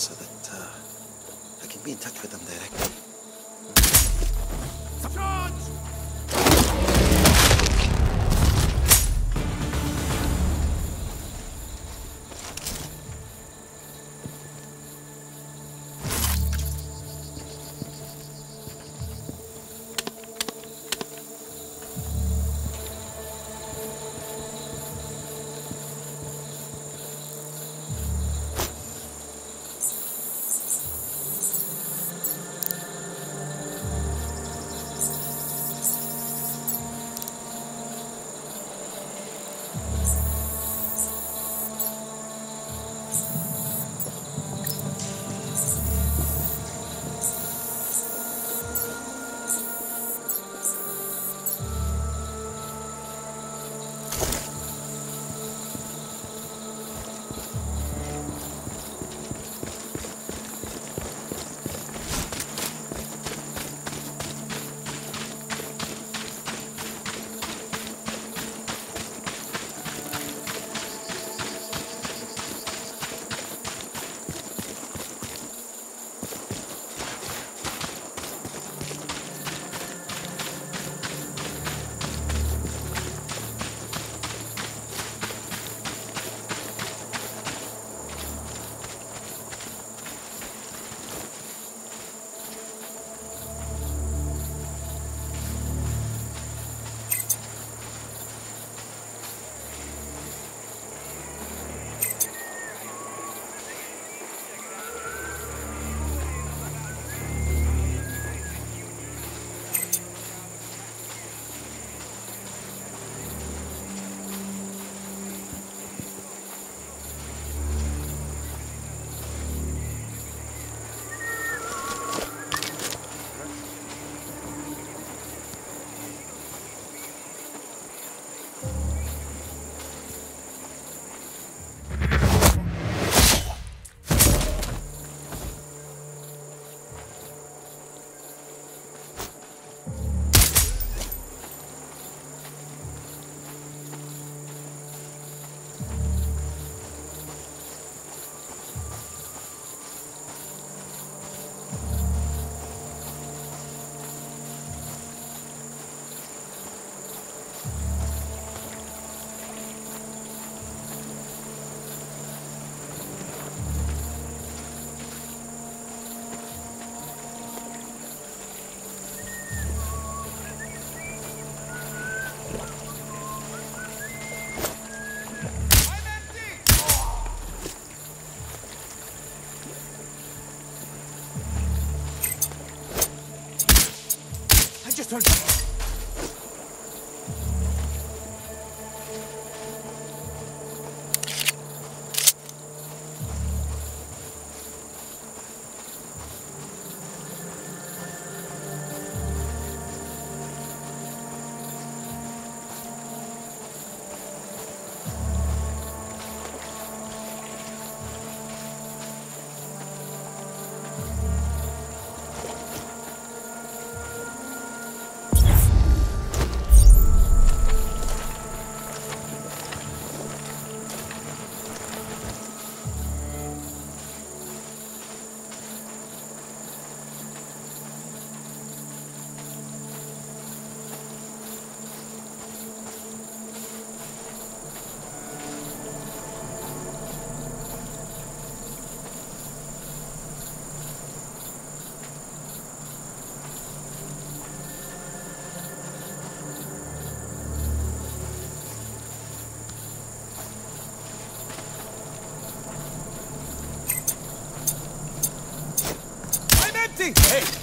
so that uh, I can be in touch with them directly. Hey!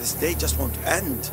This day just won't end.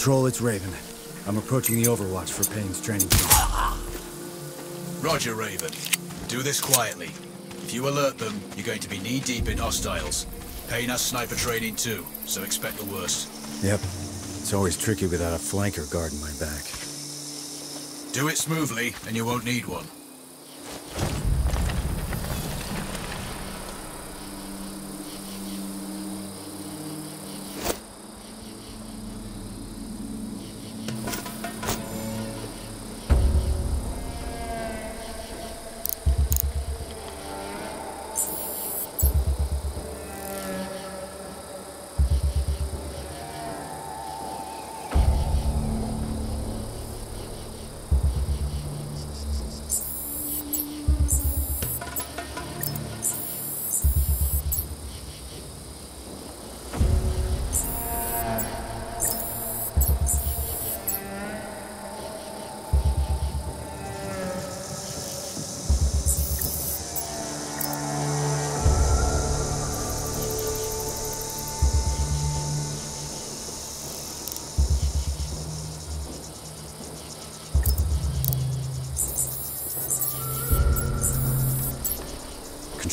Control, it's Raven. I'm approaching the Overwatch for Payne's training camp. Roger, Raven. Do this quietly. If you alert them, you're going to be knee-deep in hostiles. Payne has sniper training too, so expect the worst. Yep. It's always tricky without a flanker guarding my back. Do it smoothly, and you won't need one.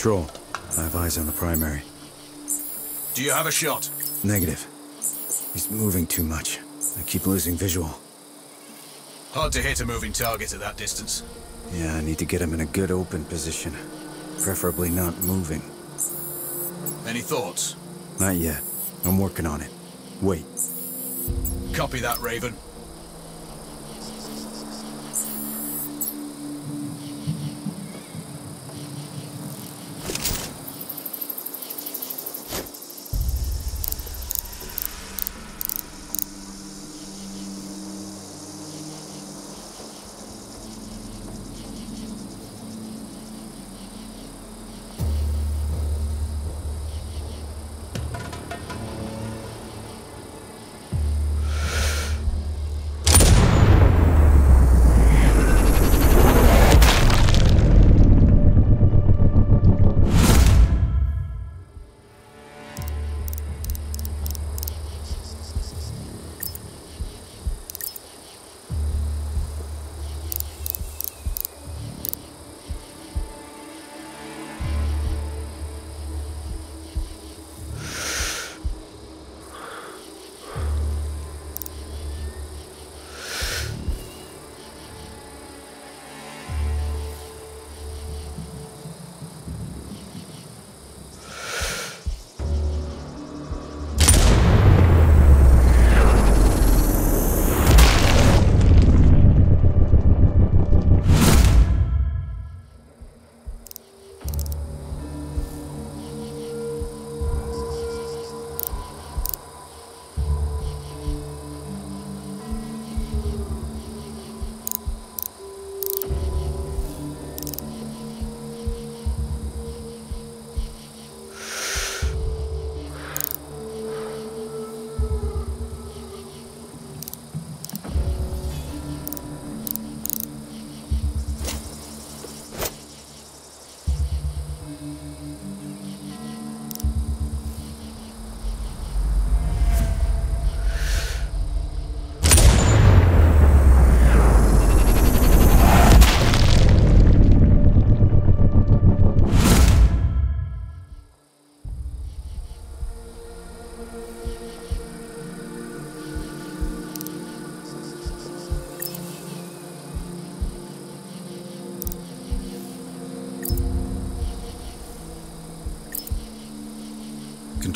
Control. I have eyes on the primary. Do you have a shot? Negative. He's moving too much. I keep losing visual. Hard to hit a moving target at that distance. Yeah, I need to get him in a good open position. Preferably not moving. Any thoughts? Not yet. I'm working on it. Wait. Copy that, Raven.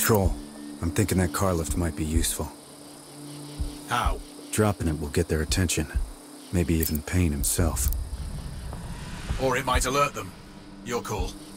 Control. I'm thinking that car lift might be useful. How? Dropping it will get their attention. Maybe even Payne himself. Or it might alert them. Your call. shows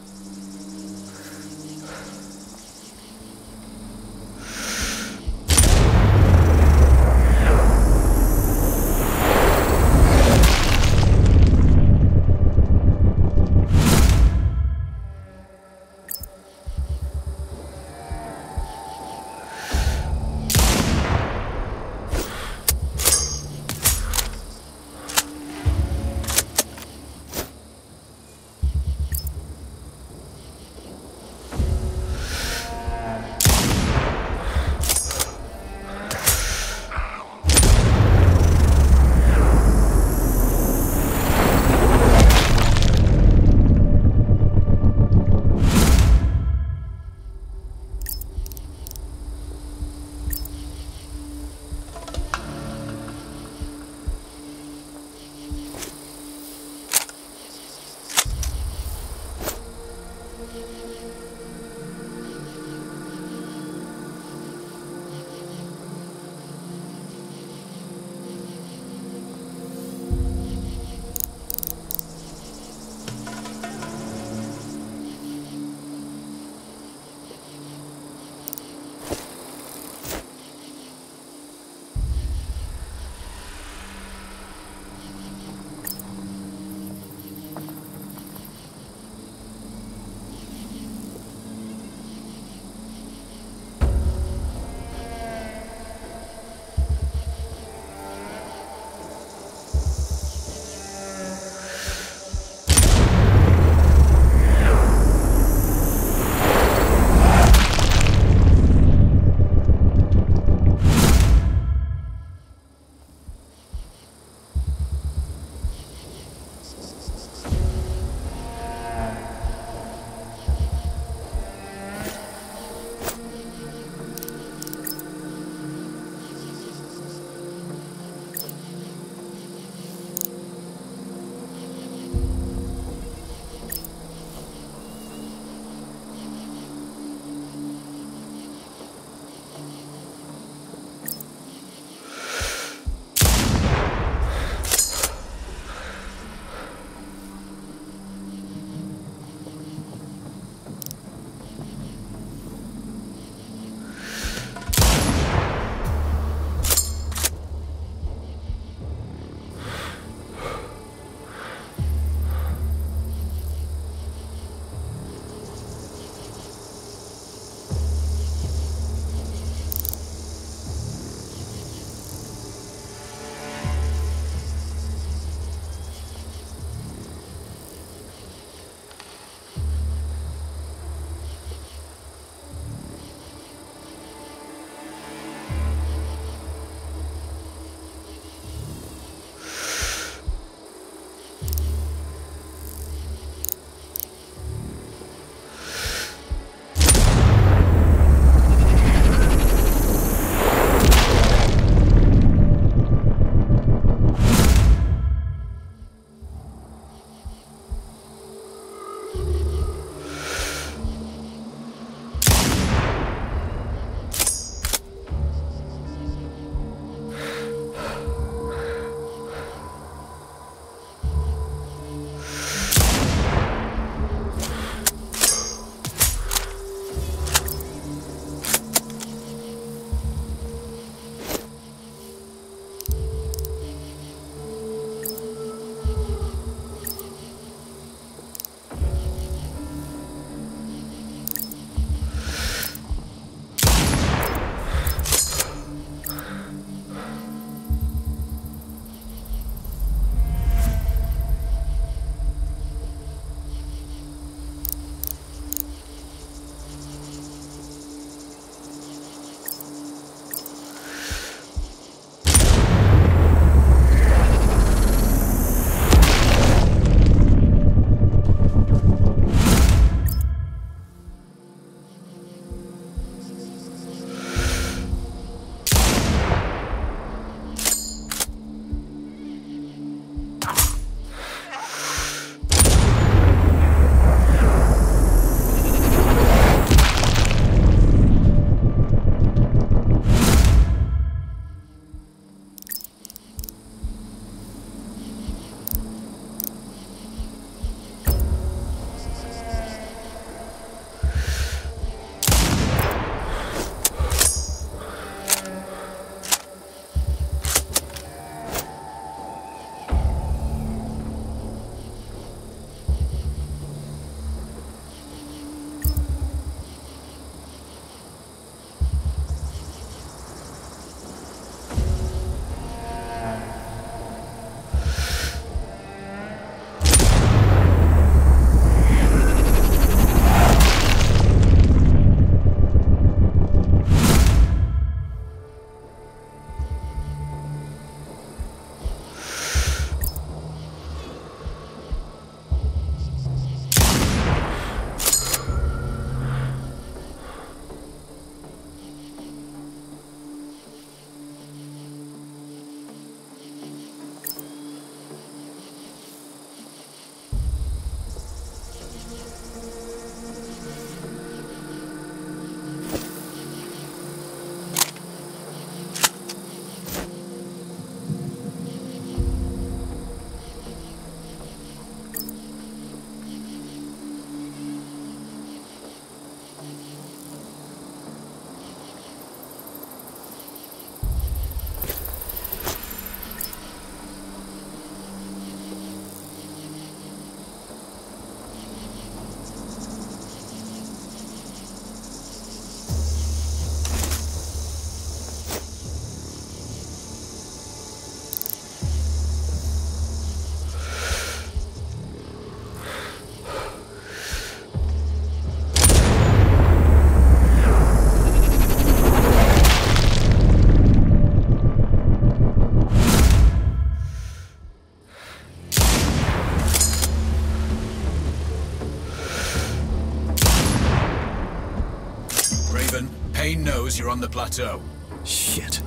you're on the plateau. Shit.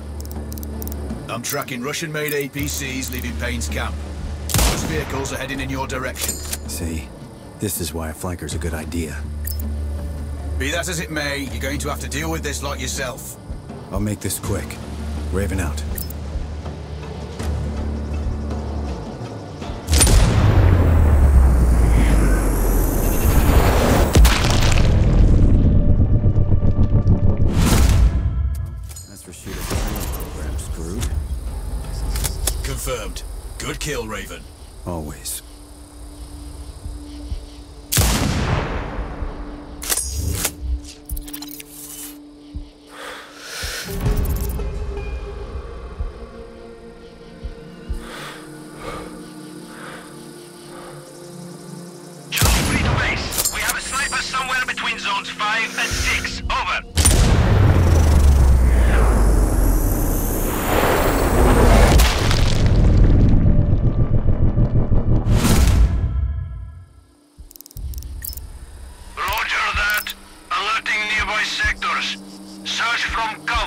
I'm tracking Russian-made APCs leaving Payne's camp. Those vehicles are heading in your direction. See, this is why a flanker's a good idea. Be that as it may, you're going to have to deal with this like yourself. I'll make this quick. Raven out. Kill, Raven. Always. From cover.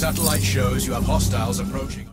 Satellite shows you have hostiles approaching.